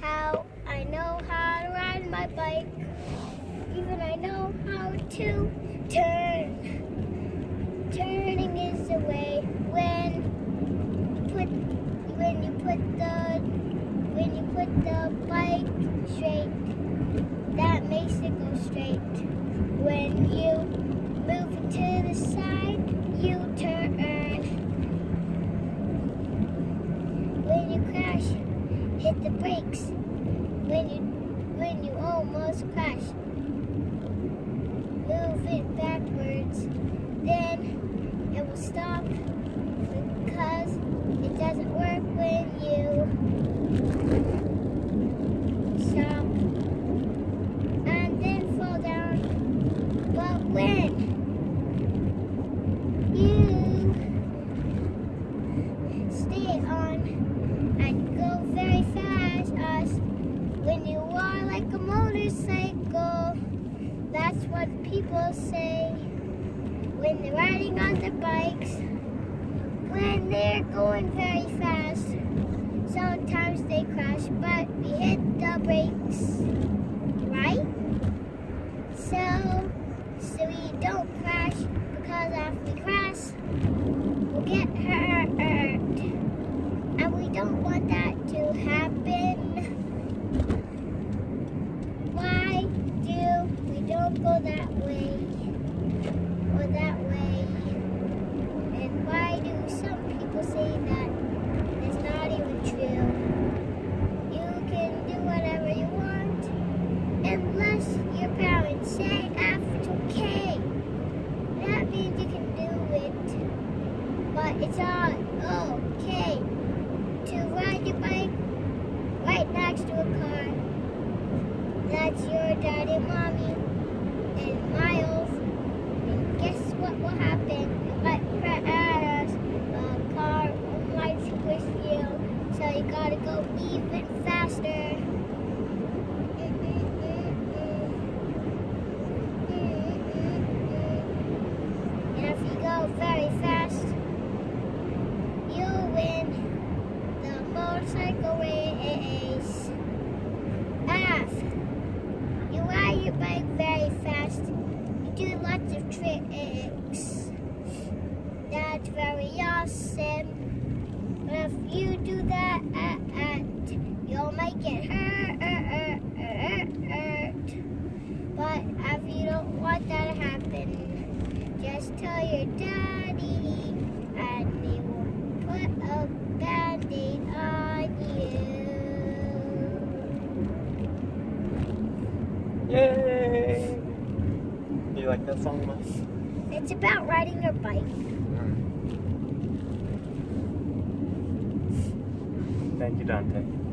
how I know how to ride my bike. Even I know how to turn. Turning is the way when put when you put the when you put the bike straight. That makes it go straight. Hit the brakes. When you when you almost crash, move it backwards. Then it will stop because it doesn't work when you stop and then fall down. But when you stay on and go very fast as when you are like a motorcycle. That's what people say when they're riding on their bikes. When they're going very fast, sometimes they crash, but we hit the brakes, right? So, so we don't crash because if we crash, we'll get hurt. And we don't want that to happen. Why do we don't go that way or that way? And why do some people say that it's not even true? You can do whatever you want unless your parents say that's okay. That means you can do it. But it's not okay to ride your bike right next to a car. That's your daddy mommy and Miles. And guess what will happen? It might crash. The car might squish you. So you gotta go even faster. And if you go very fast, you'll win the motorcycle race. F. You ride your bike very fast. You do lots of tricks. That's very awesome. But if you do that, uh, uh, you'll make it hurt, hurt, hurt, hurt. But if you don't want that to happen, just tell your daddy and he will put a band-aid on you. Yay! Do you like that song much? It's about riding your bike. Thank you, Dante.